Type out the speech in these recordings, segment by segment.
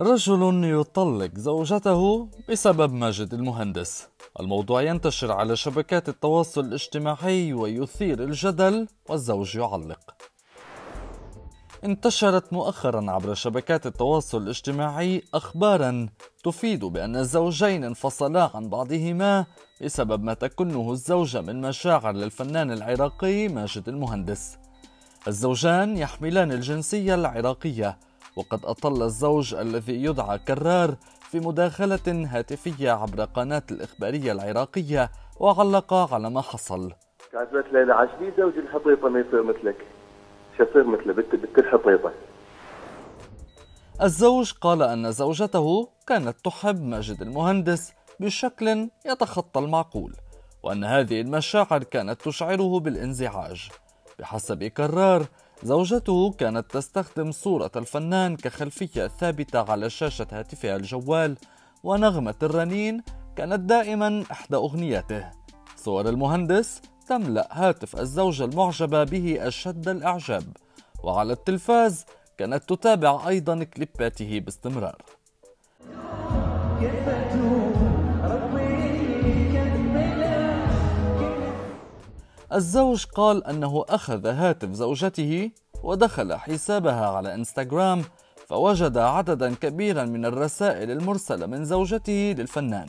رجل يطلق زوجته بسبب ماجد المهندس. الموضوع ينتشر على شبكات التواصل الاجتماعي ويثير الجدل والزوج يعلق. انتشرت مؤخرا عبر شبكات التواصل الاجتماعي اخبارا تفيد بأن الزوجين انفصلا عن بعضهما بسبب ما تكنه الزوجه من مشاعر للفنان العراقي ماجد المهندس. الزوجان يحملان الجنسية العراقية وقد أطل الزوج الذي يدعى كرار في مداخلة هاتفية عبر قناة الإخبارية العراقية وعلق على ما حصل. كاتبت ليلى عشبي زوجي الحطيطة ما يصير مثلك. شو يصير مثله؟ بنت بنت الحطيطة الزوج قال أن زوجته كانت تحب ماجد المهندس بشكل يتخطى المعقول وأن هذه المشاعر كانت تشعره بالانزعاج. بحسب كرار زوجته كانت تستخدم صورة الفنان كخلفية ثابتة على شاشة هاتفها الجوال ونغمة الرنين كانت دائما إحدى أغنياته صور المهندس تملأ هاتف الزوجة المعجبة به أشد الإعجاب وعلى التلفاز كانت تتابع أيضا كليباته باستمرار. الزوج قال أنه أخذ هاتف زوجته ودخل حسابها على إنستغرام فوجد عددا كبيرا من الرسائل المرسلة من زوجته للفنان.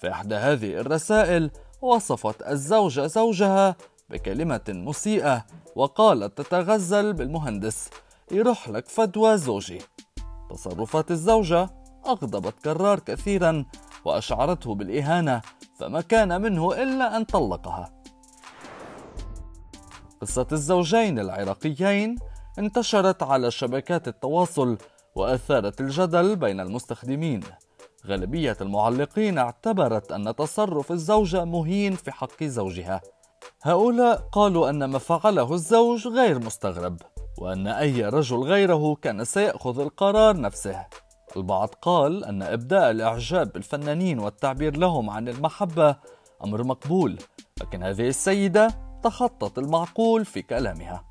في إحدى هذه الرسائل وصفت الزوجة زوجها بكلمة مسيئة وقالت تتغزل بالمهندس يروح لك فدوى زوجي. تصرفات الزوجة أغضبت كرار كثيرا وأشعرته بالإهانة فما كان منه إلا أن طلقها. قصة الزوجين العراقيين انتشرت على شبكات التواصل وأثارت الجدل بين المستخدمين. غالبية المعلقين اعتبرت أن تصرف الزوجة مهين في حق زوجها. هؤلاء قالوا أن ما فعله الزوج غير مستغرب وأن أي رجل غيره كان سيأخذ القرار نفسه. البعض قال أن إبداء الإعجاب بالفنانين والتعبير لهم عن المحبة أمر مقبول لكن هذه السيدة تخطت المعقول في كلامها.